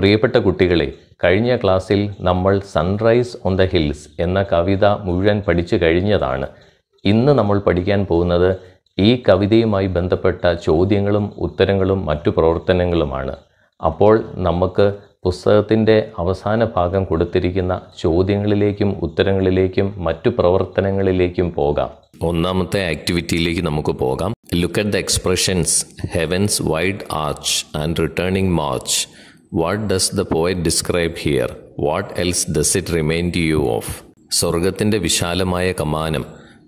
പ്രിയപ്പെട്ട കുട്ടികളെ കഴിഞ്ഞ ക്ലാസ്സിൽ നമ്മൾ സൺറൈസ് ഓൺ ദ ഹിൽസ് എന്ന കവിത മുഴുവൻ പഠിച്ചു കഴിഞ്ഞതാണ്. ഇന്ന് നമ്മൾ പഠിക്കാൻ പോകുന്നത് ഈ കവിതയുമായി ബന്ധപ്പെട്ട ചോദ്യങ്ങളും ഉത്തരങ്ങളും മറ്റു പ്രവർത്തനങ്ങളുമാണ്. അപ്പോൾ നമുക്ക് പുസ്തകത്തിന്റെ അവസാന ഭാഗം കൊടുത്തിരിക്കുന്ന ചോദ്യങ്ങളിലേക്കും ഉത്തരങ്ങളിലേക്കും മറ്റു പ്രവർത്തനങ്ങളിലേക്കും പോകാം. ഒന്നാമത്തെ ആക്ടിവിറ്റിയിലേക്ക് നമുക്ക് പോകാം. Look at the expressions heaven's wide arch and returning march what does the poet describe here what else does it remind you of സ്വർഗത്തിന്റെ വിശാലമായ കമാനം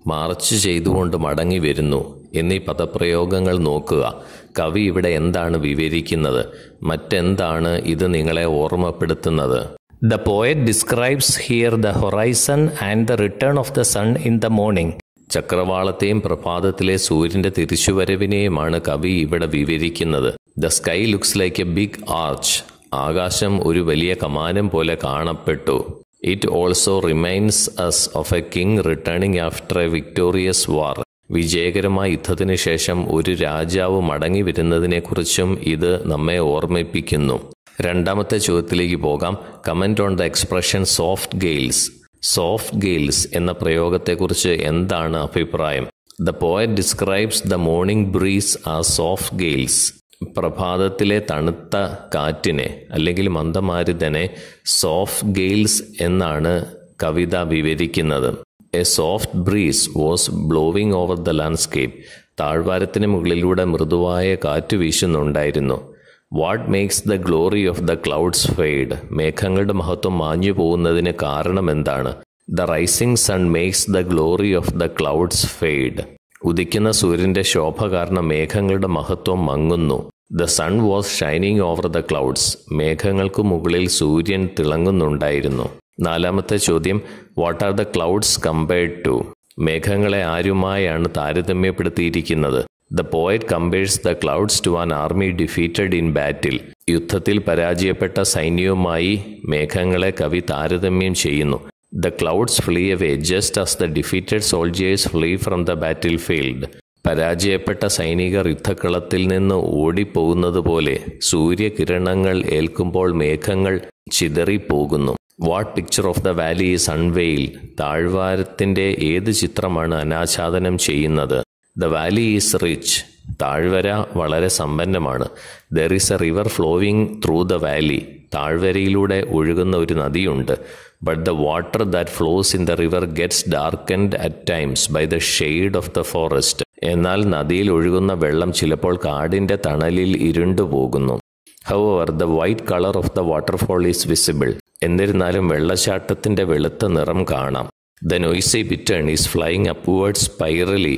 മാർച്ച് ചെയ്തുകൊണ്ട് മടങ്ങി വരുന്നു എന്നീ പദപ്രയോഗങ്ങൾ നോക്കുക. കവി ഇവിടെ എന്താണ് വിവരിക്കുന്നത്? മറ്റെന്താണ് ഇത് നിങ്ങളെ ഓർമ്മപ്പെടുത്തുന്നത്? The poet describes here the horizon and the return of the sun in the morning ചക്രവാളത്തെയും പ്രഭാതത്തിലെ സൂര്യന്റെ തിരിച്ചുവരവിനെയുമാണ് കവി ഇവിടെ വിവരിക്കുന്നത്. The sky looks like a big arch ആകാശം ഒരു വലിയ കമാനം പോലെ കാണപ്പെട്ടു. It also reminds us of a king returning after a victorious war വിജയകരമായ യുദ്ധത്തിന് ശേഷം ഒരു രാജാവ് മടങ്ങി വരുന്നതിനെക്കുറിച്ചും ഇത് നമ്മെ ഓർമ്മിപ്പിക്കുന്നു. രണ്ടാമത്തെ ചോദ്യത്തിലേക്ക് പോകാം. Comment on the expression soft gales soft gales എന്ന പ്രയോഗത്തെക്കുറിച്ച് എന്താണ് അഭിപ്രായം? The poet describes the morning breeze ആ സോഫ്റ്റ് ഗെയിൽസ് പ്രഭാതത്തിലെ തണുത്ത കാറ്റിനെ അല്ലെങ്കിൽ മന്ദമാരുതനെ സോഫ്റ്റ് ഗെയിൽസ് എന്നാണ് കവിത വിവരിക്കുന്നത്. A soft breeze was blowing over the landscape താഴ്വാരത്തിന് മുകളിലൂടെ മൃദുവായ കാറ്റ് വീശുന്നുണ്ടായിരുന്നു. What makes the glory of the clouds fade മേഘങ്ങളുടെ മഹത്വം മാഞ്ഞു പോകുന്നതിന് കാരണം എന്താണ്? The rising sun makes the glory of the clouds fade ഉദിക്കുന്ന സൂര്യന്റെ ശോഭ കാരണം മേഘങ്ങളുടെ മഹത്വം മങ്ങുന്നു. The sun was shining over the clouds മേഘങ്ങൾക്ക് മുകളിൽ സൂര്യൻ തിളങ്ങുന്നുണ്ടായിരുന്നു. നാലാമത്തെ ചോദ്യം what are the clouds compared to മേഘങ്ങളെ ആരുമായാണ് താരതമ്യപ്പെടുത്തിയിരിക്കുന്നത്? The poet compares the clouds to an army defeated in battle യുദ്ധത്തിൽ പരാജയപ്പെട്ട സൈന്യവുമായി മേഘങ്ങളെ കവി താരതമ്യം ചെയ്യുന്നു. The clouds flee away just as the defeated soldiers flee from the battlefield പരാജയപ്പെട്ട സൈനികർ യുദ്ധക്കളത്തിൽ നിന്ന് ഓടിപ്പോകുന്നത് പോലെ സൂര്യകിരണങ്ങൾ ഏൽക്കുമ്പോൾ മേഘങ്ങൾ ചിതറിപ്പോകുന്നു. What picture of the valley is unveil താഴ്വാരത്തിന്റെ ഏത് ചിത്രമാണ് അനാച്ഛാദനം ചെയ്യുന്നത്? ദ വാലി ഈസ് റിച്ച് താഴ്വര വളരെ സമ്പന്നമാണ്. There is a river flowing through the valley താഴ്വരയിലൂടെ ഒഴുകുന്ന ഒരു നദിയുണ്ട്. But the water that flows in the river gets darkened at times by the shade of the forest എന്നാൽ നദിയിൽ ഒഴുകുന്ന വെള്ളം ചിലപ്പോൾ കാടിന്റെ തണലിൽ ഇരുണ്ടു പോകുന്നു. However the white colour of the waterfall is visible എന്നിരുന്നാലും വെള്ളച്ചാട്ടത്തിന്റെ വെളുത്ത നിറം കാണാം. The noisy bittern is flying upwards spirally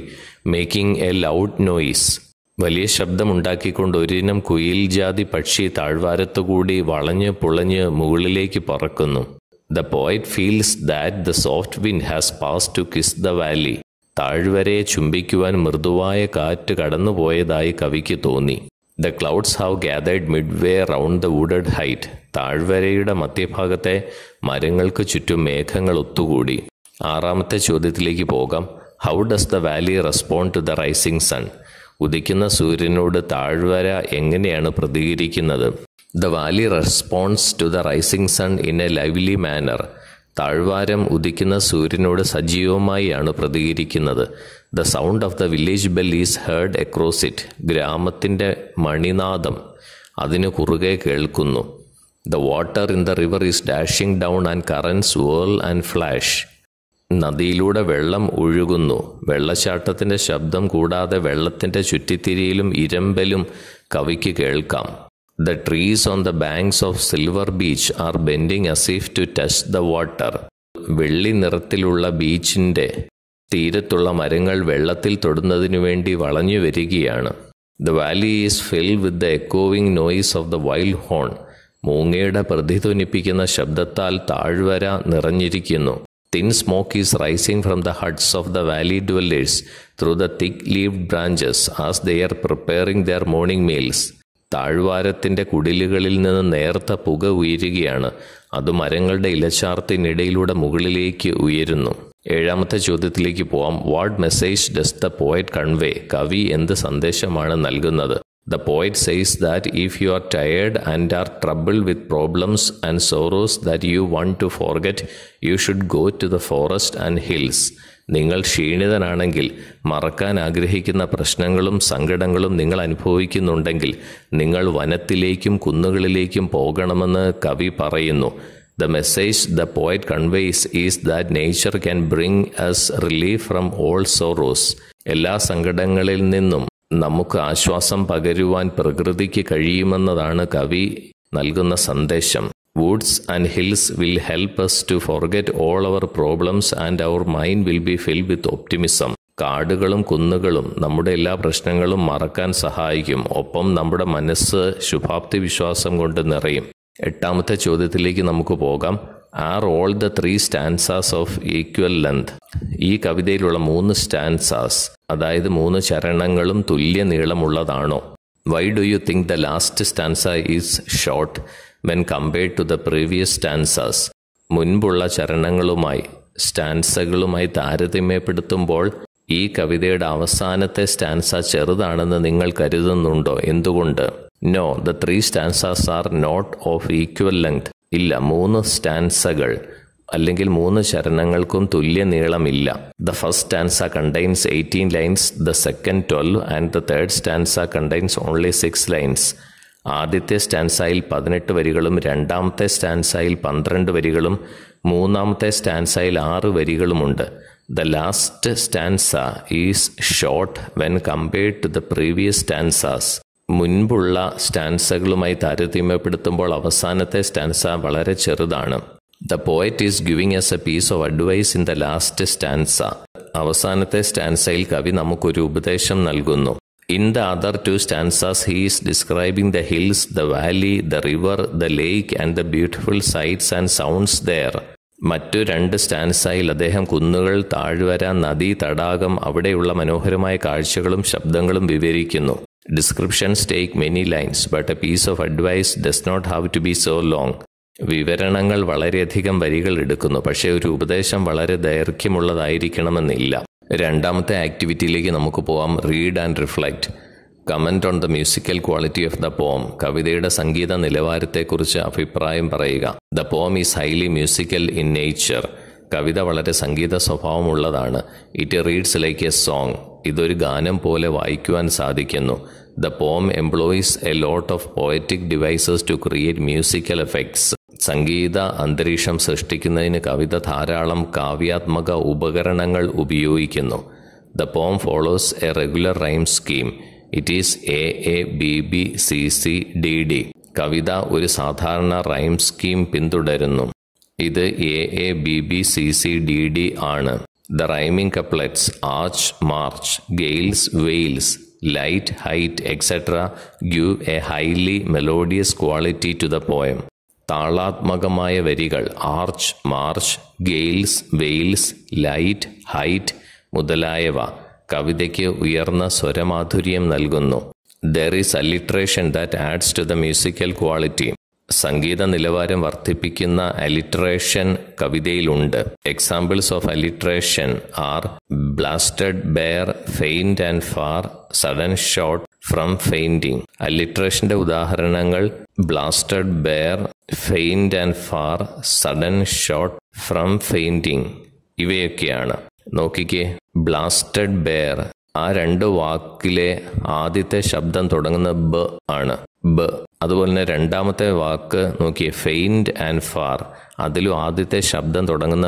making a loud noise വലിയ ശബ്ദമുണ്ടാക്കിക്കൊണ്ട് ഒരിനം കുയിൽ ജാതി പക്ഷി താഴ്വാരത്തുകൂടി വളഞ്ഞ് പുളഞ്ഞ് മുകളിലേക്ക് പറക്കുന്നു. The poet feels that the soft wind has pass to kiss the valley താഴ്വരയെ ചുംബിക്കുവാൻ മൃദുവായ കാറ്റ് കടന്നുപോയതായി കവിക്ക് തോന്നി. The clouds have gathered midway round the wooded height താഴ്വരയുടെ മധ്യഭാഗത്തെ മരങ്ങൾക്ക് ചുറ്റും മേഘങ്ങൾ ഒത്തുകൂടി. ആറാമത്തെ ചോദ്യത്തിലേക്ക് പോകാം. How does the valley respond to the rising sun ഉദിക്കുന്ന സൂര്യനോട് താഴ്വര എങ്ങനെയാണ് പ്രതികരിക്കുന്നത്? The valley responds to the rising sun in a lively manner താഴ്വാരം ഉദിക്കുന്ന സൂര്യനോട് സജീവമായാണ് പ്രതികരിക്കുന്നത്. The sound of the village bell is heard across it ഗ്രാമത്തിന്റെ മണിനാദം അതിനു കുറുകെ കേൾക്കുന്നു. The water in the river is dashing down and currents whirl and flash നദിയിലൂടെ വെള്ളം ഒഴുകുന്നു. വെള്ളച്ചാട്ടത്തിന്റെ ശബ്ദം കൂടാതെ വെള്ളത്തിന്റെ ചുറ്റിത്തിരിയിലും ഇരമ്പലും കവിക്ക് കേൾക്കാം. The trees on the banks of silver beech are bending as if to touch the water വെള്ളി നിറത്തിലുള്ള ബീച്ചിന്റെ തീരത്തുള്ള മരങ്ങൾ വെള്ളത്തിൽ തൊടുന്നതിനു വേണ്ടി വളഞ്ഞു വരികയാണ്. The valley is fill with the echoing noise of the wild horn മൂങ്ങയുടെ പ്രതിധ്വനിപ്പിക്കുന്ന ശബ്ദത്താൽ താഴ്വര നിറഞ്ഞിരിക്കുന്നു. Thin smoke is rising from the huts of the valley dwellers through the thick leave branches as they're preparing their morning meals താഴ്വാരത്തിന്റെ കുടിലുകളിൽ നിന്ന് നേർത്ത പുക ഉയരുകയാണ്. അത് മരങ്ങളുടെ ഇലച്ചാർത്തിനിടയിലൂടെ മുകളിലേക്ക് ഉയരുന്നു. ഏഴാമത്തെ ചോദ്യത്തിലേക്ക് പോവാം. What message does the poet convey കവി എന്ത് സന്ദേശമാണ് നൽകുന്നത്? The poet says that if you are tired and are trouble with problems and sorrows that you want to forget you should go to the forest and hills നിങ്ങൾ ക്ഷീണിതനാണെങ്കിൽ മറക്കാൻ ആഗ്രഹിക്കുന്ന പ്രശ്നങ്ങളും സങ്കടങ്ങളും നിങ്ങൾ അനുഭവിക്കുന്നുണ്ടെങ്കിൽ നിങ്ങൾ വനത്തിലേക്കും കുന്നുകളിലേക്കും പോകണമെന്ന് കവി പറയുന്നു. The message the poet conveys is that nature can bring us relief from all sorrows എല്ലാ സങ്കടങ്ങളിൽ നിന്നും നമുക്ക് ആശ്വാസം പകരുവാൻ പ്രകൃതിക്ക് കഴിയുമെന്നതാണ് കവി നൽകുന്ന സന്ദേശം. Woods and hills will help us to forget all our problems and our mind will be fill with optimism കാടുകളും കുന്നുകളും നമ്മുടെ എല്ലാ പ്രശ്നങ്ങളും മറക്കാൻ സഹായിക്കും. ഒപ്പം നമ്മുടെ മനസ്സ് ശുഭാപ്തി വിശ്വാസം കൊണ്ട് നിറയും. എട്ടാമത്തെ ചോദ്യത്തിലേക്ക് നമുക്ക് പോകാം. Are all the three stanzas of equal length ഈ കവിതയിലുള്ള മൂന്ന് സ്റ്റാൻസാസ് അതായത് മൂന്ന് ചരണങ്ങളും തുല്യ നീളമുള്ളതാണോ? Why do you think the last stanza is short when compared to the previous stanzas മുൻപുള്ള ചരണങ്ങളുമായി സ്റ്റാൻസകളുമായി താരതമ്യപ്പെടുത്തുമ്പോൾ ഈ കവിതയുടെ അവസാനത്തെ സ്റ്റാൻസ ചെറുതാണെന്ന് നിങ്ങൾ കരുതുന്നുണ്ടോ? എന്തുകൊണ്ട്? No the three stanzas are not of equal length ഇല്ല മൂന്ന് സ്റ്റാൻസകൾ അല്ലെങ്കിൽ മൂന്ന് ചരണങ്ങൾക്കും തുല്യ നീളമില്ല. The first stanza contains eighteen lines the second twelve and the third stanza contains only six lines ആദ്യത്തെ സ്റ്റാൻസായിൽ പതിനെട്ട് വരികളും രണ്ടാമത്തെ സ്റ്റാൻസായിൽ പന്ത്രണ്ട് വരികളും മൂന്നാമത്തെ സ്റ്റാൻസായിൽ ആറ് വരികളുമുണ്ട്. The last stanza is short when compared to the previous stanzas മുൻപുള്ള സ്റ്റാൻസകളുമായി താരതമ്യപ്പെടുത്തുമ്പോൾ അവസാനത്തെ സ്റ്റാൻസ വളരെ ചെറുതാണ്. The poet is giving us a piece of advice in the last stanza അവസാനത്തെ സ്റ്റാൻസയിൽ കവി നമുക്കൊരു ഉപദേശം നൽകുന്നു. In the other two stanzas he is describing the hills the valley the river the lake and the beautiful sights and sounds there. മറ്റു രണ്ട് സ്റ്റാൻസായിൽ അദ്ദേഹം കുന്നുകൾ താഴ്വര നദി തടാകം അവിടെയുള്ള മനോഹരമായ കാഴ്ചകളും ശബ്ദങ്ങളും വിവരിക്കുന്നു. Descriptions take many lines but a piece of advice does not have to be so long വിവരണങ്ങൾ വളരെയധികം വരികൾ എടുക്കുന്നു പക്ഷേ ഒരു ഉപദേശം വളരെ ദൈർഘ്യമുള്ളതായിരിക്കണമെന്നില്ല. രണ്ടാമത്തെ ആക്ടിവിറ്റിയിലേക്ക് നമുക്ക് പോവാം. Read and reflect comment on the musical quality of the poem കവിതയുടെ സംഗീത നിലവാരത്തെക്കുറിച്ച് അഭിപ്രായം പറയുക. The poem is highly musical in nature കവിത വളരെ സംഗീത സ്വഭാവമുള്ളതാണ്. It reads like a song ഇതൊരു ഗാനം പോലെ വായിക്കുവാൻ സാധിക്കുന്നു. The poem employs a lot of poetic devices to create musical effects സംഗീത അന്തരീക്ഷം സൃഷ്ടിക്കുന്നതിന് കവിത ധാരാളം കാവ്യാത്മക ഉപകരണങ്ങൾ ഉപയോഗിക്കുന്നു. The poem follows a regular rhyme scheme it is A A B B C C D D കവിത ഒരു സാധാരണ റൈം സ്കീം പിന്തുടരുന്നു. ഇത് A A B B C C D D ആണ്. The rhyming couplets arch march gales vales light height etcetera give a highly melodious quality to the poem താളാത്മകമായ വരികൾ. Arch march gales vales light height മുതലായവ കവിതയ്ക്ക് ഉയർന്ന സ്വരമാധുര്യം നൽകുന്നു. There is alliteration that adds to the musical quality സംഗീത നിലവാരം വർദ്ധിപ്പിക്കുന്ന alliteration കവിതയിലുണ്ട്. Examples of alliteration are blasted bare faint and far sudden shot from fainting അലിട്രേഷന്റെ ഉദാഹരണങ്ങൾ blasted bare faint and far sudden shot from fainting ഇവയൊക്കെയാണ്. നോക്കിക്കേ blasted bear ആ രണ്ട് വാക്കിലെ ആദ്യത്തെ ശബ്ദം തുടങ്ങുന്ന ബ ആണ്. ബ. അതുപോലെ തന്നെ രണ്ടാമത്തെ വാക്ക് നോക്കിയേ ഫെയിന്റ് ആൻഡ് ഫാർ അതിലും ആദ്യത്തെ ശബ്ദം തുടങ്ങുന്ന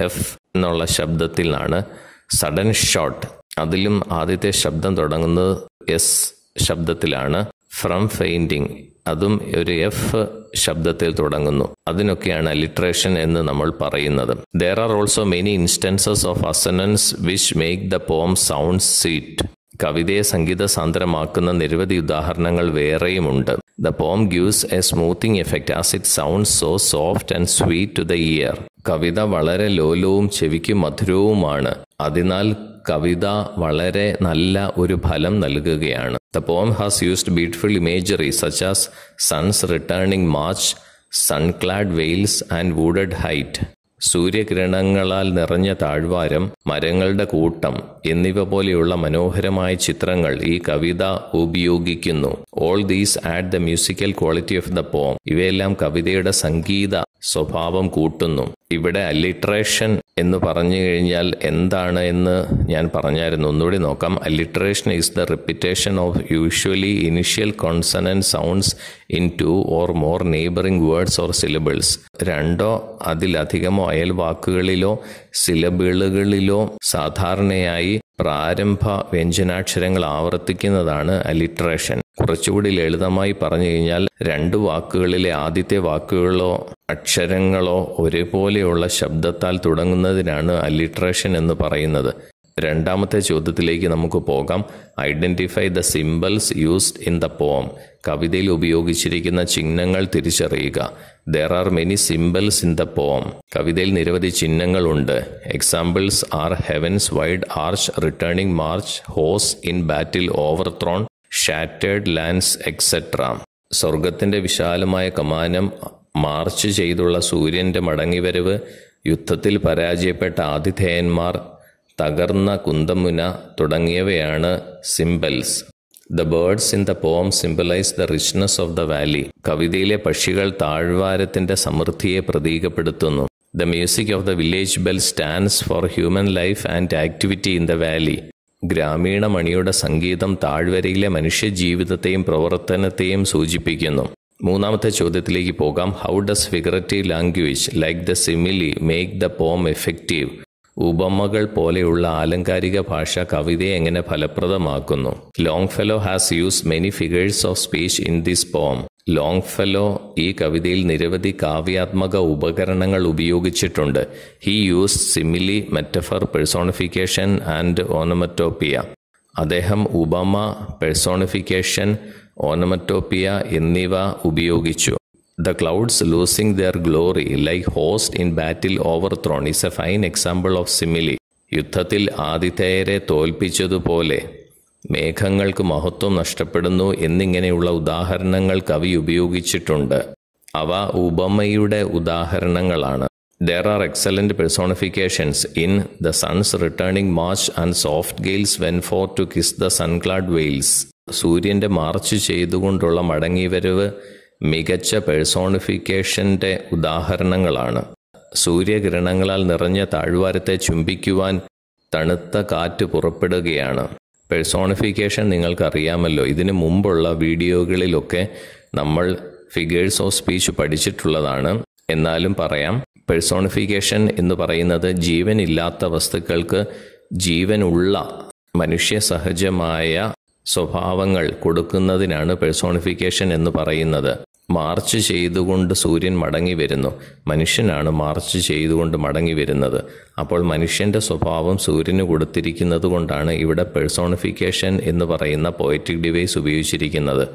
എഫ് എന്നുള്ള ശബ്ദത്തിലാണ് സഡൻ ഷോട്ട് അതിലും ആദ്യത്തെ ശബ്ദം തുടങ്ങുന്നത് എസ് ശബ്ദത്തിലാണ്. ഫ്രം ഫെയിന്റിങ് അതും ഒരു എഫ് ശബ്ദത്തിൽ തുടങ്ങുന്നു. അതിനൊക്കെയാണ് ലിറ്ററേഷൻ എന്ന് നമ്മൾ പറയുന്നത്. There are also many instances of assonance which make the poem sound sweet കവിതയെ സംഗീത സാന്ദ്രമാക്കുന്ന നിരവധി ഉദാഹരണങ്ങൾ വേറെയുമുണ്ട്. The poem gives a smoothing effect as it sound so soft and sweet to the ear കവിത വളരെ ലോലവും ചെവിക്ക് മധുരവുമാണ്. അതിനാൽ കവിത വളരെ നല്ല ഒരു ഫലം നൽകുകയാണ്. The poem has used beautiful imagery such as sun's returning march sunclad vales and wooded height സൂര്യകിരണങ്ങളാൽ നിറഞ്ഞ താഴ്വാരം മരങ്ങളുടെ കൂട്ടം എന്നിവ പോലെയുള്ള മനോഹരമായ ചിത്രങ്ങൾ ഈ കവിത ഉപയോഗിക്കുന്നു. All these add the musical quality of the poem ഇവയെല്ലാം കവിതയുടെ സംഗീത സ്വഭാവം കൂട്ടുന്നു. ഇവിടെ അലിട്രേഷൻ എന്ന് പറഞ്ഞു കഴിഞ്ഞാൽ എന്താണ് എന്ന് ഞാൻ പറഞ്ഞായിരുന്നു. ഒന്നുകൂടി നോക്കാം. Alliteration is the repetition of usually initial consonant sounds in two or more neighbouring words or syllables രണ്ടോ അതിലധികമോ അയൽവാക്കുകളിലോ സിലബിളുകളിലോ സാധാരണയായി പ്രാരംഭ വ്യഞ്ജനാക്ഷരങ്ങൾ ആവർത്തിക്കുന്നതാണ് അലിട്രേഷൻ കുറച്ചുകൂടി ലളിതമായി പറഞ്ഞു കഴിഞ്ഞാൽ രണ്ട് വാക്കുകളിലെ ആദ്യത്തെ വാക്കുകളോ അക്ഷരങ്ങളോ ഒരേപോലെയുള്ള ശബ്ദത്താൽ തുടങ്ങുന്നതിനാണ് അലിട്രേഷൻ എന്ന് പറയുന്നത്. രണ്ടാമത്തെ ചോദ്യത്തിലേക്ക് നമുക്ക് പോകാം. Identify the symbols used in the poem കവിതയിൽ ഉപയോഗിച്ചിരിക്കുന്ന ചിഹ്നങ്ങൾ തിരിച്ചറിയുക. There are many symbols in the poem കവിതയിൽ നിരവധി ചിഹ്നങ്ങളുണ്ട്. Examples are heaven's wide arch returning march hose in battle overthrown shattered lands etcetera സ്വർഗത്തിന്റെ വിശാലമായ കമാനം മാർച്ച് ചെയ്തുള്ള സൂര്യന്റെ മടങ്ങിവരവ് യുദ്ധത്തിൽ പരാജയപ്പെട്ട ആതിഥേയന്മാർ തകർന്ന കുന്തമുന തുടങ്ങിയവയാണ് symbols the birds in the poem symbolise the richness of the valley കവിതയിലെ പക്ഷികൾ താഴ്വാരത്തിന്റെ സമൃദ്ധിയെ പ്രതീകപ്പെടുത്തുന്നു. The music of the village bell stands for human life and activity in the valley ഗ്രാമീണ മണിയുടെ സംഗീതം താഴ്വരയിലെ മനുഷ്യജീവിതത്തെയും പ്രവർത്തനത്തെയും സൂചിപ്പിക്കുന്നു. മൂന്നാമത്തെ ചോദ്യത്തിലേക്ക് പോകാം. How does figurative language like the simile make the poem effective ഉപമകൾ പോലെയുള്ള ആലങ്കാരിക ഭാഷ കവിതയെ എങ്ങനെ ഫലപ്രദമാക്കുന്നു? Longfellow has use many figures of speech in this poem Longfellow ഈ കവിതയിൽ നിരവധി കാവ്യാത്മക ഉപകരണങ്ങൾ ഉപയോഗിച്ചിട്ടുണ്ട്. He use simile metaphor personification and onomatopoeia അദ്ദേഹം ഉപമ പെഴ്സോണിഫിക്കേഷൻ ഓണമറ്റോപ്പിയ എന്നിവ ഉപയോഗിച്ചു. The clouds losing their glory like host in battle overthrown is a fine example of simile യുദ്ധത്തിൽ ആതിഥേയരെ തോൽപ്പിച്ചതുപോലെ മേഘങ്ങൾക്ക് മഹത്വം നഷ്ടപ്പെടുന്നു എന്നിങ്ങനെയുള്ള ഉദാഹരണങ്ങൾ കവി ഉപയോഗിച്ചിട്ടുണ്ട്. അവ ഉപമയുടെ ഉദാഹരണങ്ങളാണ്. There are excellent personifications in the sun's returning march and soft gales went forth to kiss the sunclad vales സൂര്യന്റെ മാർച്ച് ചെയ്തുകൊണ്ടുള്ള മടങ്ങിവരവ് മികച്ച പേഴ്സോണിഫിക്കേഷന്റെ ഉദാഹരണങ്ങളാണ്. സൂര്യകിരണങ്ങളാൽ നിറഞ്ഞ താഴ്വാരത്തെ ചുംബിക്കുവാൻ തണുത്ത കാറ്റ് പുറപ്പെടുകയാണ്. പേഴ്സോണിഫിക്കേഷൻ നിങ്ങൾക്കറിയാമല്ലോ ഇതിനു മുമ്പുള്ള വീഡിയോകളിലൊക്കെ നമ്മൾ ഫിഗേഴ്സ് ഓഫ് സ്പീച്ച് പഠിച്ചിട്ടുള്ളതാണ്. എന്നാലും പറയാം പേഴ്സോണിഫിക്കേഷൻ എന്ന് പറയുന്നത് ജീവനില്ലാത്ത വസ്തുക്കൾക്ക് ജീവനുള്ള മനുഷ്യ സഹജമായ സ്വഭാവങ്ങൾ കൊടുക്കുന്നതിനാണ് പേഴ്സോണിഫിക്കേഷൻ എന്ന് പറയുന്നത്. മാർച്ച് ചെയ്തുകൊണ്ട് സൂര്യൻ മടങ്ങി വരുന്നു. മനുഷ്യനാണ് മാർച്ച് ചെയ്തുകൊണ്ട് മടങ്ങി വരുന്നത്. അപ്പോൾ മനുഷ്യന്റെ സ്വഭാവം സൂര്യന് കൊടുത്തിരിക്കുന്നത് കൊണ്ടാണ് ഇവിടെ പേഴ്സോണിഫിക്കേഷൻ എന്ന് പറയുന്ന പോയറ്റിക് ഡിവൈസ് ഉപയോഗിച്ചിരിക്കുന്നത്.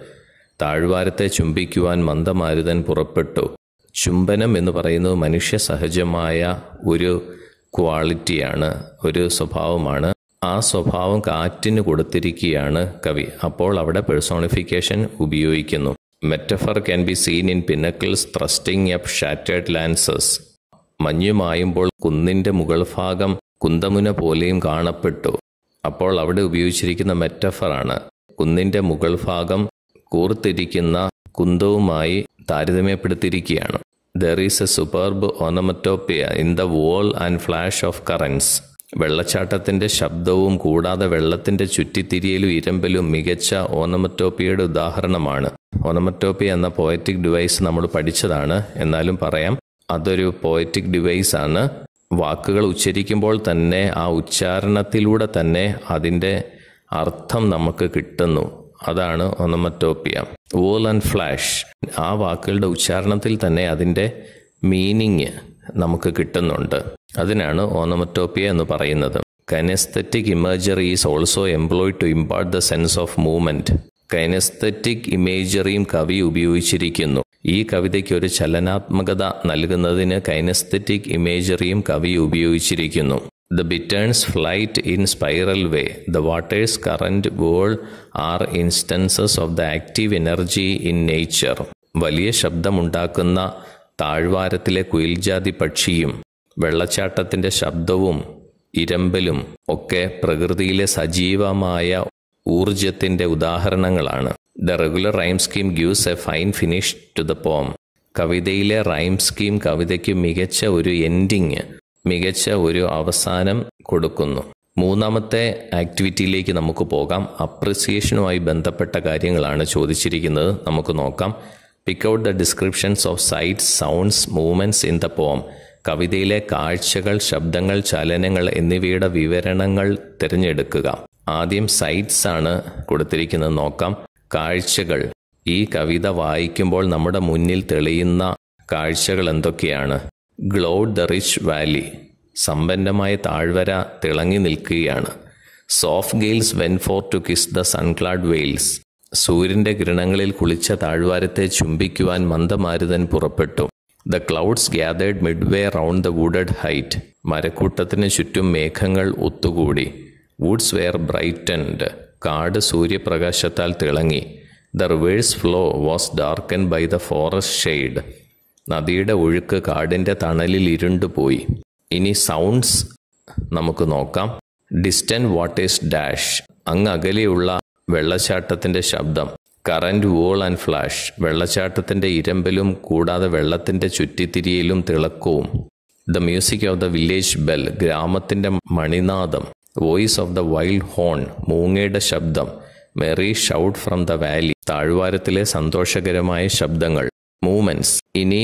താഴ്വാരത്തെ ചുംബിക്കുവാൻ മന്ദമാരുതൻ പുറപ്പെട്ടു. ചുംബനം എന്ന് പറയുന്നത് മനുഷ്യ സഹജമായ ഒരു ക്വാളിറ്റിയാണ് ഒരു സ്വഭാവമാണ്. ആ സ്വഭാവം കാറ്റിന് കൊടുത്തിരിക്കുകയാണ് കവി. അപ്പോൾ അവിടെ പേഴ്സോണിഫിക്കേഷൻ ഉപയോഗിക്കുന്നു. Metaphor can be seen in pinnacles thrusting up shattered lances മഞ്ഞുമായുമ്പോൾ കുന്നിന്റെ മുകൾ ഭാഗം കുന്തമുന പോലെയും കാണപ്പെട്ടു. അപ്പോൾ അവിടെ ഉപയോഗിച്ചിരിക്കുന്ന മെറ്റഫറാണ് കുന്നിന്റെ മുകൾ ഭാഗം കൂർത്തിരിക്കുന്ന കുന്തവുമായി താരതമ്യപ്പെടുത്തിയിരിക്കുകയാണ്. There is a superb onomatopoeia in the whirl and flash of currents വെള്ളച്ചാട്ടത്തിന്റെ ശബ്ദവും കൂടാതെ വെള്ളത്തിന്റെ ചുറ്റിത്തിരിയലും ഇരമ്പലും മികച്ച ഓണമറ്റോപ്പിയയുടെ ഉദാഹരണമാണ്. ഓണമറ്റോപ്പി എന്ന പോയറ്റിക് ഡിവൈസ് നമ്മൾ പഠിച്ചതാണ്. എന്നാലും പറയാം അതൊരു പോയറ്റിക് ഡിവൈസ് ആണ്. വാക്കുകൾ ഉച്ചരിക്കുമ്പോൾ തന്നെ ആ ഉച്ചാരണത്തിലൂടെ തന്നെ അതിന്റെ അർത്ഥം നമുക്ക് കിട്ടുന്നു. അതാണ് ഒനമറ്റോപ്പിയ വോൾ ആൻഡ് ഫ്ലാഷ് ആ വാക്കുകളുടെ ഉച്ചാരണത്തിൽ തന്നെ അതിന്റെ മീനിങ് നമുക്ക് കിട്ടുന്നുണ്ട്. അതിനാണ് ഓണമറ്റോപ്പിയ എന്ന് പറയുന്നത്. Kinaesthetic imagery is also employed to impart the sense of movement. Kinaesthetic ഇമേജറിയും കവി ഉപയോഗിച്ചിരിക്കുന്നു. ഈ കവിതയ്ക്ക് ഒരു ചലനാത്മകത നൽകുന്നതിന് കൈനസ്തറ്റിക് ഇമേജറിയും കവി ഉപയോഗിച്ചിരിക്കുന്നു. The bittern's flight in spiral way the water's current whirl are instances of the active energy in nature വലിയ ശബ്ദമുണ്ടാക്കുന്ന താഴ്വാരത്തിലെ കുയിൽജാതി പക്ഷിയും വെള്ളച്ചാട്ടത്തിന്റെ ശബ്ദവും ഇരമ്പലും ഒക്കെ പ്രകൃതിയിലെ സജീവമായ ഊർജത്തിന്റെ ഉദാഹരണങ്ങളാണ്. The regular rhyme scheme gives a fine finish to the poem കവിതയിലെ റൈം സ്കീം കവിതയ്ക്ക് മികച്ച ഒരു എൻഡിങ് മികച്ച ഒരു അവസാനം കൊടുക്കുന്നു. മൂന്നാമത്തെ ആക്ടിവിറ്റിയിലേക്ക് നമുക്ക് പോകാം. അപ്രിസിയേഷനുമായി ബന്ധപ്പെട്ട കാര്യങ്ങളാണ് ചോദിച്ചിരിക്കുന്നത്. നമുക്ക് നോക്കാം. Pick out the descriptions of sights sounds movements in the poem കവിതയിലെ കാഴ്ചകൾ ശബ്ദങ്ങൾ ചലനങ്ങൾ എന്നിവയുടെ വിവരണങ്ങൾ തിരഞ്ഞെടുക്കുക. ആദ്യം സൈറ്റ്സ് ആണ് കൊടുത്തിരിക്കുന്നത്. നോക്കാം. കാഴ്ചകൾ. ഈ കവിത വായിക്കുമ്പോൾ നമ്മുടെ മുന്നിൽ തെളിയുന്ന കാഴ്ചകൾ എന്തൊക്കെയാണ്? ഗ്ലോഡ് ദ റിച്ച് വാലി സമ്പന്നമായ താഴ്വര തിളങ്ങി നിൽക്കുകയാണ്. Soft gales went forth to kiss the sunclad vales സൂര്യന്റെ കിരണങ്ങളിൽ കുളിച്ച താഴ്വാരത്തെ ചുംബിക്കുവാൻ മന്ദമാരുതൻ പുറപ്പെട്ടു. The clouds gathered midway round the wooded height മരക്കൂട്ടത്തിന് ചുറ്റും മേഘങ്ങൾ ഒത്തുകൂടി. വുഡ്സ് വെയർ ബ്രൈറ്റൻഡ് കാട് സൂര്യപ്രകാശത്താൽ തിളങ്ങി. The river's flow was darken by the forest shade നദിയുടെ ഒഴുക്ക് കാടിന്റെ തണലിൽ ഇരുണ്ടുപോയി ഇനി സൗണ്ട്സ് നമുക്ക് നോക്കാം. ഡിസ്റ്റൻ വാട്ടേഴ്സ് ഡാഷ് അങ്ങ് അകലെയുള്ള വെള്ളച്ചാട്ടത്തിന്റെ ശബ്ദം. കറന്റ് വോൾ ആൻഡ് ഫ്ലാഷ് വെള്ളച്ചാട്ടത്തിന്റെ ഇരമ്പലും കൂടാതെ വെള്ളത്തിന്റെ ചുറ്റിത്തിരിയലും തിളക്കവും. The music of the village bell ഗ്രാമത്തിന്റെ മണിനാദം voice of the wild horn മൂങ്ങയുടെ ശബ്ദം merry shout from the valley താഴ്വാരത്തിലെ സന്തോഷകരമായ ശബ്ദങ്ങൾ. മൂമെന്റ്സ് ഇനി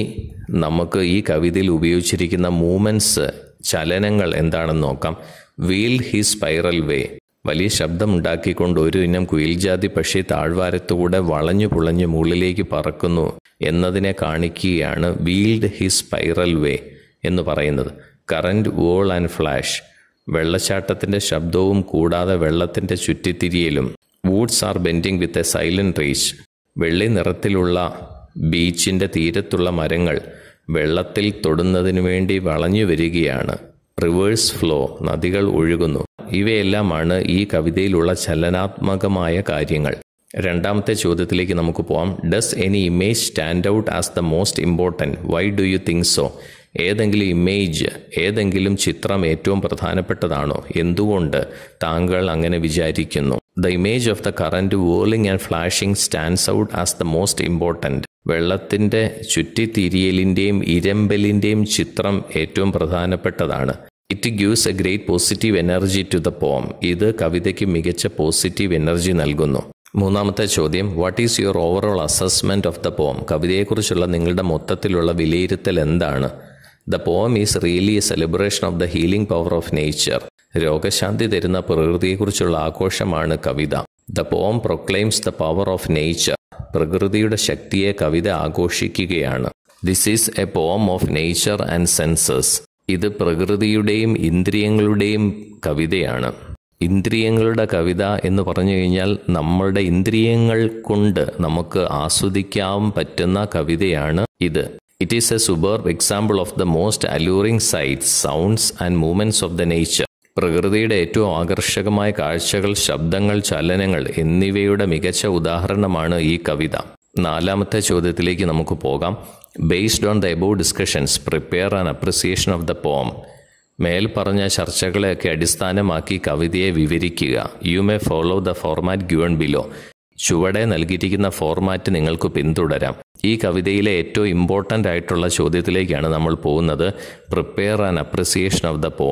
നമുക്ക് ഈ കവിതയിൽ ഉപയോഗിച്ചിരിക്കുന്ന മൂമെന്റ്സ് ചലനങ്ങൾ എന്താണെന്ന് നോക്കാം. Wheel he spiral way. വലിയ ശബ്ദമുണ്ടാക്കിക്കൊണ്ട് ഒരു ഇനം കുയിൽജാതി പക്ഷി താഴ്വാരത്തുകൂടെ വളഞ്ഞു പുളഞ്ഞു മുകളിലേക്ക് പറക്കുന്നു എന്നതിനെ കാണിക്കുകയാണ് വീൽഡ് ഹി സ്പൈറൽ വേ എന്ന് പറയുന്നത്. കറന്റ് വോൾ ആൻഡ് ഫ്ലാഷ് വെള്ളച്ചാട്ടത്തിന്റെ ശബ്ദവും കൂടാതെ വെള്ളത്തിന്റെ ചുറ്റിത്തിരിയലും. Woods are bending with a silent reach വെള്ളി നിറത്തിലുള്ള ബീച്ചിന്റെ തീരത്തുള്ള മരങ്ങൾ വെള്ളത്തിൽ തൊടുന്നതിനു വേണ്ടി വളഞ്ഞു വരികയാണ്. റിവേഴ്സ് ഫ്ലോ നദികൾ ഒഴുകുന്നു. ഇവയെല്ലാമാണ് ഈ കവിതയിലുള്ള ചലനാത്മകമായ കാര്യങ്ങൾ. രണ്ടാമത്തെ ചോദ്യത്തിലേക്ക് നമുക്ക് പോവാം. Does any image stand out as the most important why do you think so ഏതെങ്കിലും ഇമേജ് ഏതെങ്കിലും ചിത്രം ഏറ്റവും പ്രധാനപ്പെട്ടതാണോ? എന്തുകൊണ്ട് താങ്കൾ അങ്ങനെ വിചാരിക്കുന്നു? The image of the current whirling and flashing stands out as the most important വെള്ളത്തിന്റെ ചുറ്റിത്തിരിയലിന്റെയും ഇരമ്പലിന്റെയും ചിത്രം ഏറ്റവും പ്രധാനപ്പെട്ടതാണ്. It gives a great positive energy to the poem ഇത് കവിതയ്ക്ക് മികച്ച പോസിറ്റീവ് എനർജി നൽകുന്നു. മൂന്നാമത്തെ ചോദ്യം what is your overall assessment of the poem കവിതയെക്കുറിച്ചുള്ള നിങ്ങളുടെ മൊത്തത്തിലുള്ള വിലയിരുത്തൽ എന്താണ്? The poem is really a celebration of the healing power of nature രോഗശാന്തി തരുന്ന പ്രകൃതിയെക്കുറിച്ചുള്ള ആഘോഷമാണ് കവിത. The poem proclaims the power of nature പ്രകൃതിയുടെ ശക്തിയെ കവിത ആഘോഷിക്കുകയാണ്. This is a poem of nature and senses ഇത് പ്രകൃതിയുടെയും ഇന്ദ്രിയങ്ങളുടെയും കവിതയാണ്. ഇന്ദ്രിയങ്ങളുടെ കവിത എന്ന് പറഞ്ഞു കഴിഞ്ഞാൽ നമ്മളുടെ ഇന്ദ്രിയങ്ങൾ കൊണ്ട് നമുക്ക് ആസ്വദിക്കാൻ പറ്റുന്ന കവിതയാണ് ഇത്. It is a superb example of the most alluring sights sounds and movements of the nature പ്രകൃതിയുടെ ഏറ്റവും ആകർഷകമായ കാഴ്ചകൾ ശബ്ദങ്ങൾ ചലനങ്ങൾ എന്നിവയുടെ മികച്ച ഉദാഹരണമാണ് ഈ കവിത. നാലാമത്തെ ചോദ്യത്തിലേക്ക് നമുക്ക് പോകാം. Based on the above discussions prepare and appreciation of the poem മേൽ പറഞ്ഞ ചർച്ചകളെയൊക്കെ അടിസ്ഥാനമാക്കി കവിതയെ വിവരിക്കുക. You may follow the format given below ചുവടെ നൽകിയിരിക്കുന്ന ഫോർമാറ്റ് നിങ്ങൾക്ക് പിന്തുടരാം. ഈ കവിതയിലെ ഏറ്റവും ഇമ്പോർട്ടന്റ് ആയിട്ടുള്ള ചോദ്യത്തിലേക്കാണ് നമ്മൾ പോകുന്നത്. Prepare and appreciation of the poem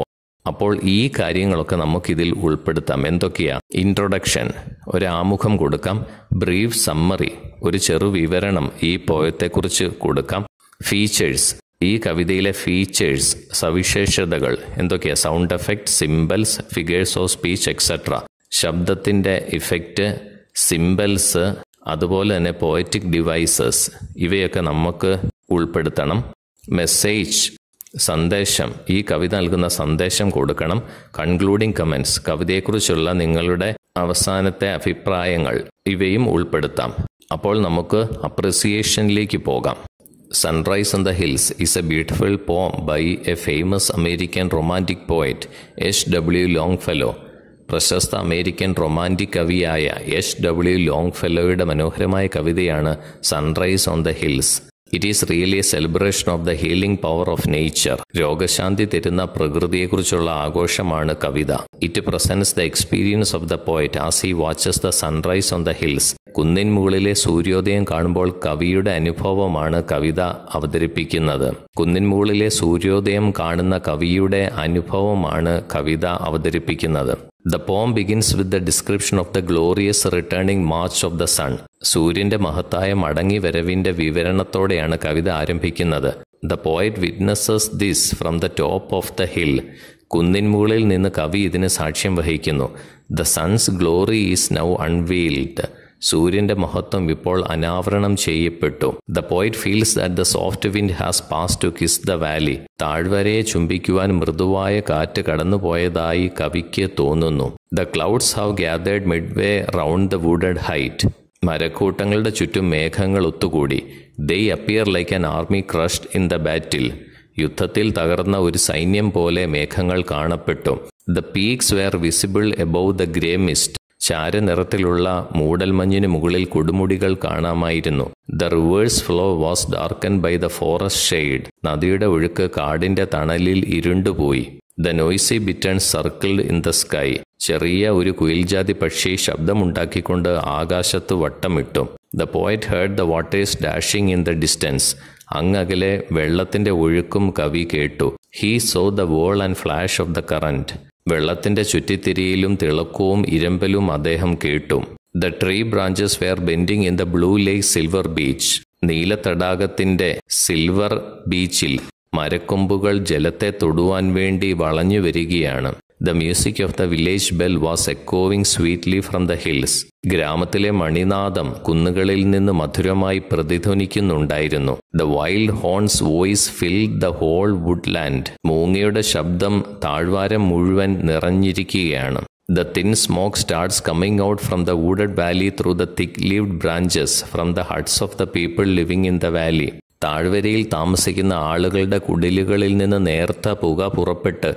അപ്പോൾ ഈ കാര്യങ്ങളൊക്കെ നമുക്കിതിൽ ഉൾപ്പെടുത്താം. എന്തൊക്കെയാ? ഇൻട്രൊഡക്ഷൻ ഒരു ആമുഖം കൊടുക്കാം. ബ്രീഫ് സമ്മറി ഒരു ചെറു വിവരണം ഈ പോയത്തെക്കുറിച്ച് കൊടുക്കാം. ഫീച്ചേഴ്സ് ഈ കവിതയിലെ ഫീച്ചേഴ്സ് സവിശേഷതകൾ എന്തൊക്കെയാ? Sound effect symbols figures of speech etcetera ശബ്ദത്തിന്റെ ഇഫക്റ്റ് സിംബൽസ് അതുപോലെ തന്നെ പോയറ്റിക് ഡിവൈസസ് ഇവയൊക്കെ നമുക്ക് ഉൾപ്പെടുത്തണം. മെസ്സേജ് സന്ദേശം ഈ കവിത നൽകുന്ന സന്ദേശം കൊടുക്കണം. കൺക്ലൂഡിംഗ് കമൻസ് കവിതയെക്കുറിച്ചുള്ള നിങ്ങളുടെ അവസാനത്തെ അഭിപ്രായങ്ങൾ ഇവയും ഉൾപ്പെടുത്താം. അപ്പോൾ നമുക്ക് അപ്രിസിയേഷനിലേക്ക് പോകാം. Sunrise on the hills is a beautiful poem by a famous American romantic poet H W Longfellow പ്രശസ്ത അമേരിക്കൻ റൊമാന്റിക് കവിയായ എച്ച് ഡബ്ല്യു ലോങ് ഫെലോയുടെ മനോഹരമായ കവിതയാണ് sunrise on the hills it is really a celebration of the healing power of nature രോഗശാന്തി തരുന്ന പ്രകൃതിയെക്കുറിച്ചുള്ള ആഘോഷമാണ് കവിത. It presents the experience of the poet as he watches the sunrise on the hills കുന്നിൻ മുകളിലെ സൂര്യോദയം കാണുമ്പോൾ കവിയുടെ അനുഭവമാണ് കവിത അവതരിപ്പിക്കുന്നത്. കുന്നിൻ മുകളിലെ സൂര്യോദയം കാണുന്ന കവിയുടെ അനുഭവമാണ് കവിത അവതരിപ്പിക്കുന്നത്. The poem begins with the description of the glorious returning march of the sun സൂര്യന്റെ മഹത്തായ മടങ്ങി വരവിന്റെ വിവരണത്തോടെയാണ് കവിത ആരംഭിക്കുന്നത്. The poet witnesses this from the top of the hill കുന്നിൻ മുകളിൽ നിന്ന് കവി ഇതിന് സാക്ഷ്യം വഹിക്കുന്നു. The sun's glory is now unveiled സൂര്യന്റെ മഹത്വം ഇപ്പോൾ അനാവരണം ചെയ്യപ്പെട്ടു. The poet feels that the soft wind has pass to kiss the valley താഴ്വരയെ ചുംബിക്കുവാൻ മൃദുവായ കാറ്റ് കടന്നുപോയതായി കവിക്ക് തോന്നുന്നു. The clouds have gathered midway round the wooded height മരക്കൂട്ടങ്ങളുടെ ചുറ്റും മേഘങ്ങൾ ഒത്തുകൂടി. They appear like an army crushed in the battle യുദ്ധത്തിൽ തകർന്ന ഒരു സൈന്യം പോലെ മേഘങ്ങൾ കാണപ്പെട്ടു. The peaks were visible above the grey mist ചാരനിറത്തിലുള്ള മൂടൽമഞ്ഞിന് മുകളിൽ കൊടുമുടികൾ കാണാമായിരുന്നു. The river's flow was darken by the forest shade നദിയുടെ ഒഴുക്ക് കാടിന്റെ തണലിൽ ഇരുണ്ടുപോയി. The noisy bittern circled in the sky ചെറിയ ഒരു കുയിൽജാതി പക്ഷി ശബ്ദമുണ്ടാക്കിക്കൊണ്ട് ആകാശത്ത് വട്ടമിട്ടു. The poet heard the waters dashing in the distance അങ്ങകലെ വെള്ളത്തിന്റെ ഒഴുക്കും കവി കേട്ടു. He saw the whirl and flash of the current വെള്ളത്തിന്റെ ചുറ്റിത്തിരിയിലും തിളക്കവും ഇരമ്പലും അദ്ദേഹം കേട്ടു. The tree branches were bending in the blue lake silver beach നീല തടാകത്തിന്റെ സിൽവർ ബീച്ചിൽ മരക്കൊമ്പുകൾ ജലത്തെ തൊടുവാൻ വേണ്ടി വളഞ്ഞു വരികയാണ്. The music of the village bell was echoing sweetly from the hills ഗ്രാമത്തിലെ മണിനാദം കുന്നുകളിൽ നിന്ന് മധുരമായി പ്രതിധ്വനിക്കുന്നുണ്ടായിരുന്നു. The wild horn's voice fill the whole woodland മൂങ്ങയുടെ ശബ്ദം താഴ്വാരം മുഴുവൻ നിറഞ്ഞിരിക്കുകയാണ്. The thin smoke starts coming out from the wooded valley through the thick leaved branches from the huts of the people living in the valley താഴ്വരയിൽ താമസിക്കുന്ന ആളുകളുടെ കുടിലുകളിൽ നിന്ന് നേർത്ത പുക പുറപ്പെട്ട്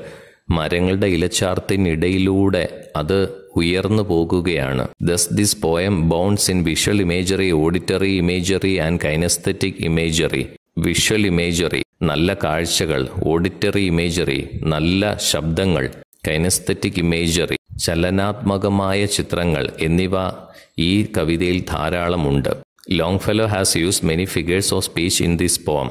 മരങ്ങളുടെ ഇലച്ചാർത്തിനിടയിലൂടെ അത് ഉയർന്നു പോകുകയാണ്. Thus this poem bounds in visual imagery auditory imagery and kinaesthetic imagery visual imagery നല്ല കാഴ്ചകൾ. ഓഡിറ്ററി ഇമേജറി നല്ല ശബ്ദങ്ങൾ. കൈനസ്തറ്റിക് ഇമേജറി ചലനാത്മകമായ ചിത്രങ്ങൾ എന്നിവ ഈ കവിതയിൽ ധാരാളമുണ്ട്. Longfellow has use many figures of speech in this poem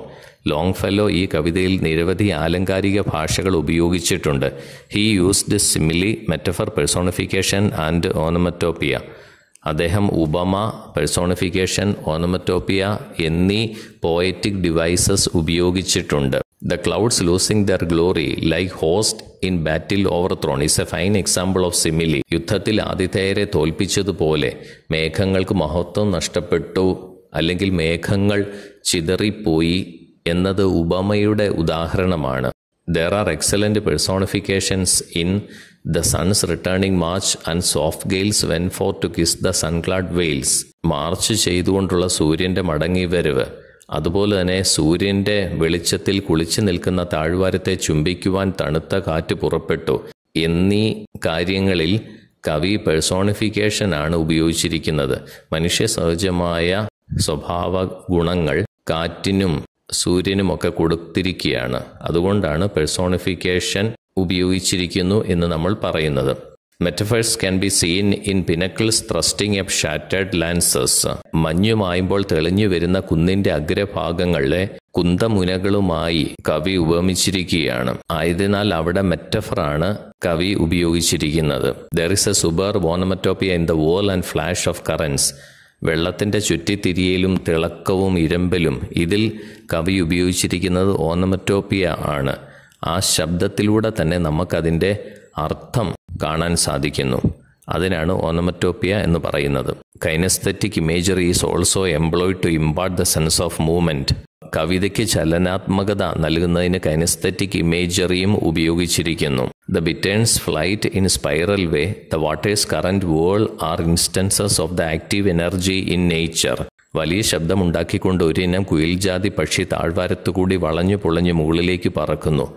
Longfellow ഈ കവിതയിൽ നിരവധി ആലങ്കാരിക ഭാഷകൾ ഉപയോഗിച്ചിട്ടുണ്ട്. He used simile metaphor personification and onomatopoeia അദ്ദേഹം ഉപമ പെർസോണിഫിക്കേഷൻ ഓണമറ്റോപ്പിയ എന്നീ പോയറ്റിക് ഡിവൈസസ് ഉപയോഗിച്ചിട്ടുണ്ട്. The clouds losing their glory like host in battle overthrown is a fine example of simile യുദ്ധത്തിൽ ആതിഥേയരെ തോൽപ്പിച്ചതുപോലെ മേഘങ്ങൾക്ക് മഹത്വം നഷ്ടപ്പെട്ടു അല്ലെങ്കിൽ മേഘങ്ങൾ ചിതറിപ്പോയി എന്നത് ഉപമയുടെ ഉദാഹരണമാണ്. There are excellent personifications in the sun's returning march and soft gales went forth to kiss the sunclad vales march ചെയ്തുകൊണ്ടുള്ള സൂര്യന്റെ മടങ്ങിവരവ് അതുപോലെ തന്നെ സൂര്യന്റെ വെളിച്ചത്തിൽ കുളിച്ചു നിൽക്കുന്ന താഴ്വാരത്തെ ചുംബിക്കുവാൻ തണുത്ത കാറ്റ് പുറപ്പെട്ടു. എന്നീ കാര്യങ്ങളിൽ കവി പെർസോണിഫിക്കേഷൻ ആണ് ഉപയോഗിച്ചിരിക്കുന്നത്. മനുഷ്യ സഹജമായ സ്വഭാവ ഗുണങ്ങൾ കാറ്റിനും സൂര്യനുമൊക്കെ കൊടുത്തിരിക്കുകയാണ്. അതുകൊണ്ടാണ് പെർസോണിഫിക്കേഷൻ ഉപയോഗിച്ചിരിക്കുന്നു എന്ന് നമ്മൾ പറയുന്നത്. Metaphors can be seen in pinnacles thrusting up shattered lances മഞ്ഞുമായുമ്പോൾ തെളിഞ്ഞു വരുന്ന കുന്നിന്റെ അഗ്രഭാഗങ്ങളിലെ കുന്തമുനകളുമായി കവി ഉപമിച്ചിരിക്കുകയാണ്. ആയതിനാൽ അവിടെ മെറ്റഫറാണ് കവി ഉപയോഗിച്ചിരിക്കുന്നത്. There is a superb onomatopoeia in the whirl and flash of currents വെള്ളത്തിന്റെ ചുറ്റിത്തിരിയലും തിളക്കവും ഇരമ്പലും ഇതിൽ കവി ഉപയോഗിച്ചിരിക്കുന്നത് ഓണമറ്റോപ്പിയ ആണ്. ആ ശബ്ദത്തിലൂടെ തന്നെ നമുക്കതിന്റെ അർത്ഥം കാണാൻ സാധിക്കുന്നു. അതിനാണ് ഓണമറ്റോപ്പിയ എന്ന് പറയുന്നത്. Kinaesthetic imagery is also employed to impart the sense of movement. കവിതയ്ക്ക് ചലനാത്മകത നൽകുന്നതിന് കൈനസ്തറ്റിക് ഇമേജറിയും ഉപയോഗിച്ചിരിക്കുന്നു. The bittern's flight in spiral way the water's current whirl are instances of the active energy in nature വലിയ ശബ്ദമുണ്ടാക്കിക്കൊണ്ട് ഒരിനം കുയിൽജാതി പക്ഷി താഴ്വാരത്തുകൂടി വളഞ്ഞു പൊളഞ്ഞു മുകളിലേക്ക് പറക്കുന്നു.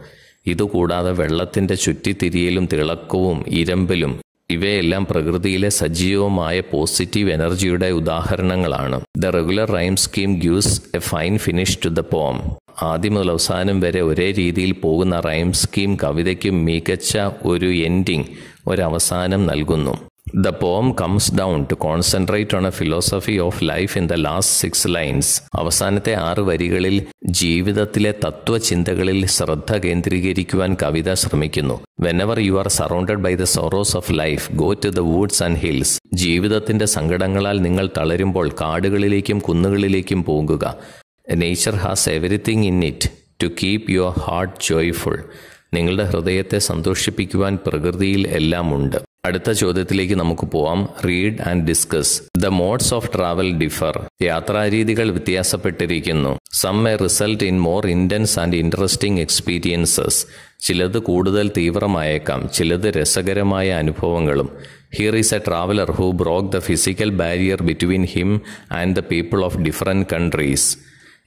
ഇതുകൂടാതെ വെള്ളത്തിന്റെ ചുറ്റിത്തിരിയലും തിളക്കവും ഇരമ്പലും ഇവയെല്ലാം പ്രകൃതിയിലെ സജീവമായ പോസിറ്റീവ് എനർജിയുടെ ഉദാഹരണങ്ങളാണ്. The regular rhyme scheme gives a fine finish to the poem ആദ്യം മുതൽ അവസാനം വരെ ഒരേ രീതിയിൽ പോകുന്ന റൈം സ്കീം കവിതയ്ക്കും മികച്ച ഒരു എൻഡിങ് ഒരവസാനം നൽകുന്നു. The poem comes down to concentrate on a philosophy of life in the last six lines അവസാനത്തെ ആറ് വരികളിൽ ജീവിതത്തിലെ തത്വചിന്തകളിൽ ശ്രദ്ധ കേന്ദ്രീകരിക്കുവാൻ കവിത ശ്രമിക്കുന്നു. Whenever you are surrounded by the sorrows of life go to the woods and hills ജീവിതത്തിന്റെ സങ്കടങ്ങളാൽ നിങ്ങൾ തളരുമ്പോൾ കാടുകളിലേക്കും കുന്നുകളിലേക്കും പോകുക. Nature has everything in it to keep your heart joyful നിങ്ങളുടെ ഹൃദയത്തെ സന്തോഷിപ്പിക്കുവാൻ പ്രകൃതിയിൽ എല്ലാം ഉണ്ട് അടുത്ത ചോദ്യത്തിലേക്ക് നമുക്ക് പോവാം. Read and discuss the modes of travel differ യാത്രാരീതികൾ വ്യത്യാസപ്പെട്ടിരിക്കുന്നു. Some may result in more intense and interesting experiences ചിലത് കൂടുതൽ തീവ്രമായേക്കാം. ചിലത് രസകരമായ അനുഭവങ്ങളും. Here is a traveller who broke the physical barrier between him and the people of different countries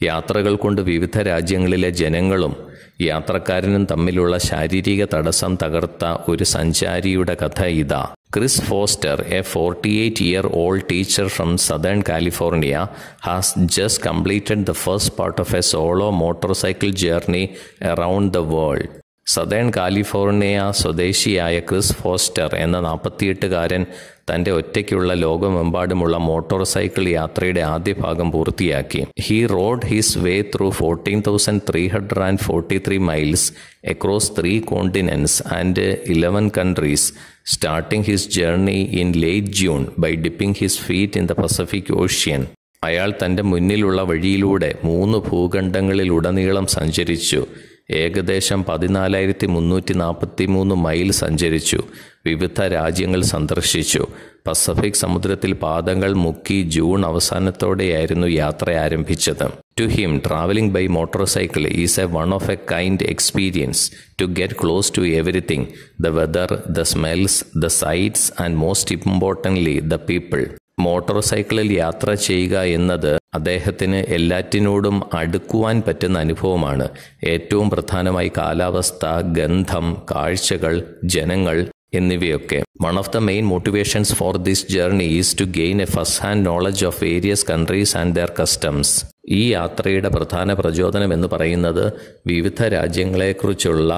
യാത്രകൾ കൊണ്ട് വിവിധ രാജ്യങ്ങളിലെ ജനങ്ങളും യാത്രക്കാരനും തമ്മിലുള്ള ശാരീരിക തടസ്സം തകർത്ത ഒരു സഞ്ചാരിയുടെ കഥ ഇതാ. Chris Foster a forty eight year old teacher from southern California has just completed the first part of a solo motor cycle journey around the world. Southern California സ്വദേശിയായ ക്രിസ് ഫോസ്റ്റർ എന്ന നാൽപ്പത്തിയെട്ടുകാരൻ തന്റെ ഒറ്റയ്ക്കുള്ള ലോകമെമ്പാടുമുള്ള മോട്ടോർ സൈക്കിൾ യാത്രയുടെ ആദ്യ ഭാഗം പൂർത്തിയാക്കി. He rode his way through fourteen thousand three hundred and forty three miles across three continents and eleven countries starting his journey in late June by dipping his feet in the Pacific Ocean അയാൾ തന്റെ മുന്നിലുള്ള വഴിയിലൂടെ മൂന്ന് ഭൂഖണ്ഡങ്ങളിലുടനീളം സഞ്ചരിച്ചു. ഏകദേശം പതിനാലായിരത്തി മുന്നൂറ്റി നാൽപ്പത്തി മൂന്ന് മൈൽ സഞ്ചരിച്ചു. വിവിധ രാജ്യങ്ങൾ സന്ദർശിച്ചു. പസഫിക് സമുദ്രത്തിൽ പാദങ്ങൾ മുക്കി ജൂൺ അവസാനത്തോടെയായിരുന്നു യാത്ര ആരംഭിച്ചത്. To him travelling by motor cycle is a one of a kind experience to get close to everything the weather the smells the sights and most importantly the people motor സൈക്കിളിൽ യാത്ര ചെയ്യുക എന്നത് അദ്ദേഹത്തിന് എല്ലാറ്റിനോടും അടുക്കുവാൻ പറ്റുന്ന അനുഭവമാണ്. ഏറ്റവും പ്രധാനമായി കാലാവസ്ഥ ഗന്ധം കാഴ്ചകൾ ജനങ്ങൾ എന്നിവയൊക്കെ. One of the main motivations for this journey is to gain a first hand knowledge of various countries and their customs ഈ യാത്രയുടെ പ്രധാന പ്രചോദനം എന്ന് പറയുന്നത് വിവിധ രാജ്യങ്ങളെക്കുറിച്ചുള്ള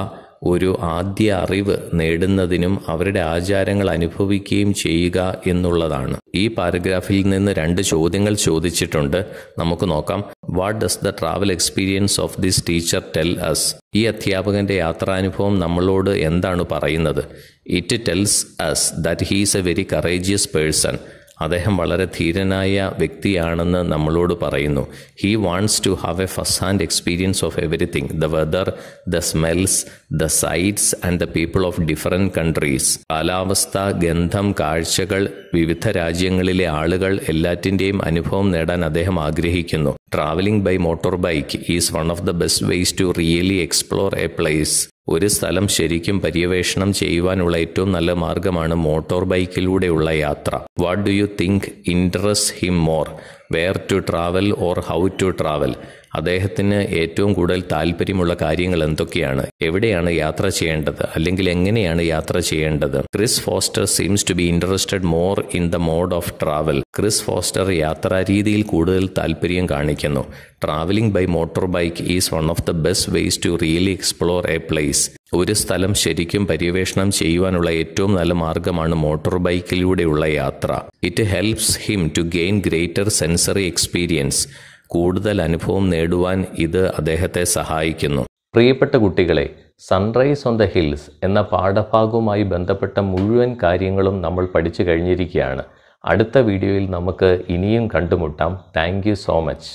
ഒരു ആദ്യ അറിവ് നേടുന്നതിനും അവരുടെ ആചാരങ്ങൾ അനുഭവിക്കുകയും ചെയ്യുക എന്നുള്ളതാണ്. ഈ പാരഗ്രാഫിൽ നിന്ന് രണ്ട് ചോദ്യങ്ങൾ ചോദിച്ചിട്ടുണ്ട്. നമുക്ക് നോക്കാം. What does the travel experience of this teacher tell us ഈ അധ്യാപകന്റെ യാത്രാനുഭവം നമ്മളോട് എന്താണ് പറയുന്നത്? It tells us that he's a very courageous person അദ്ദേഹം വളരെ ധീരനായ വ്യക്തിയാണെന്ന് നമ്മളോട് പറയുന്നു. He wants to have a first hand experience of everything the weather the smells the sights and the people of different countries കാലാവസ്ഥ ഗന്ധം കാഴ്ചകൾ വിവിധ രാജ്യങ്ങളിലെ ആളുകൾ എല്ലാറ്റിന്റെയും അനുഭവം നേടാൻ അദ്ദേഹം ആഗ്രഹിക്കുന്നു. Travelling by motor bike is one of the best ways to really explore a place ഒരു സ്ഥലം ശരിക്കും പര്യവേഷണം ചെയ്യുവാനുള്ള ഏറ്റവും നല്ല മാർഗമാണ് മോട്ടോർ ബൈക്കിലൂടെയുള്ള യാത്ര. What do you think interest him more where to travel or how to travel അദ്ദേഹത്തിന് ഏറ്റവും കൂടുതൽ താല്പര്യമുള്ള കാര്യങ്ങൾ എന്തൊക്കെയാണ്? എവിടെയാണ് യാത്ര ചെയ്യേണ്ടത്? അല്ലെങ്കിൽ എങ്ങനെയാണ് യാത്ര ചെയ്യേണ്ടത്? Chris Foster seems to be interested more in the mode of travel Chris Foster യാത്രാ രീതിയിൽ കൂടുതൽ താല്പര്യം കാണിക്കുന്നു. Travelling by motor bike is one of the best ways to really explore a place ഒരു സ്ഥലം ശരിക്കും പര്യവേഷണം ചെയ്യുവാനുള്ള ഏറ്റവും നല്ല മാർഗമാണ് മോട്ടോർ ബൈക്കിലൂടെയുള്ള യാത്ര. It helps him to gain greater sensory experience കൂടുതൽ അനുഭവം നേടുവാൻ ഇത് അദ്ദേഹത്തെ സഹായിക്കുന്നു. പ്രിയപ്പെട്ട കുട്ടികളെ സൺറൈസ് ഓൺ ദ ഹിൽസ് എന്ന പാഠഭാഗവുമായി ബന്ധപ്പെട്ട മുഴുവൻ കാര്യങ്ങളും നമ്മൾ പഠിച്ചു കഴിഞ്ഞിരിക്കുകയാണ്. അടുത്ത വീഡിയോയിൽ നമുക്ക് ഇനിയും കണ്ടുമുട്ടാം. Thank so much